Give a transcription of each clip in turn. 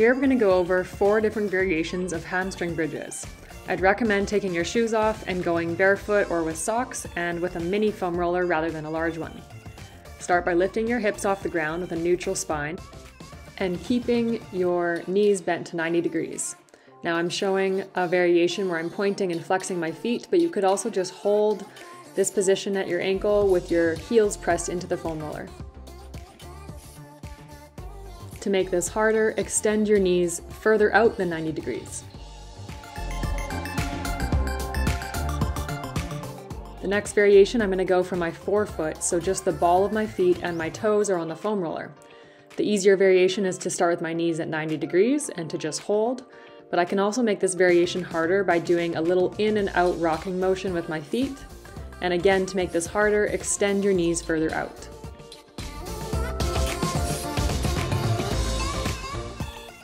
Here we're going to go over four different variations of hamstring bridges. I'd recommend taking your shoes off and going barefoot or with socks and with a mini foam roller rather than a large one. Start by lifting your hips off the ground with a neutral spine and keeping your knees bent to 90 degrees. Now I'm showing a variation where I'm pointing and flexing my feet, but you could also just hold this position at your ankle with your heels pressed into the foam roller. To make this harder, extend your knees further out than 90 degrees. The next variation, I'm going to go for my forefoot, so just the ball of my feet and my toes are on the foam roller. The easier variation is to start with my knees at 90 degrees and to just hold, but I can also make this variation harder by doing a little in and out rocking motion with my feet. And again, to make this harder, extend your knees further out.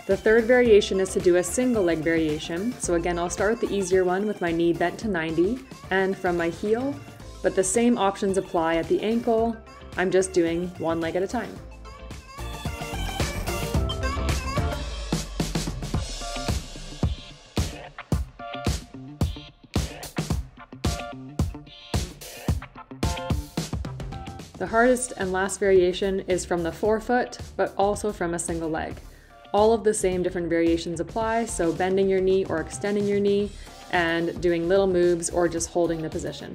The third variation is to do a single leg variation. So again, I'll start with the easier one with my knee bent to 90 and from my heel, but the same options apply at the ankle. I'm just doing one leg at a time. The hardest and last variation is from the forefoot, but also from a single leg. All of the same different variations apply, so bending your knee or extending your knee, and doing little moves or just holding the position.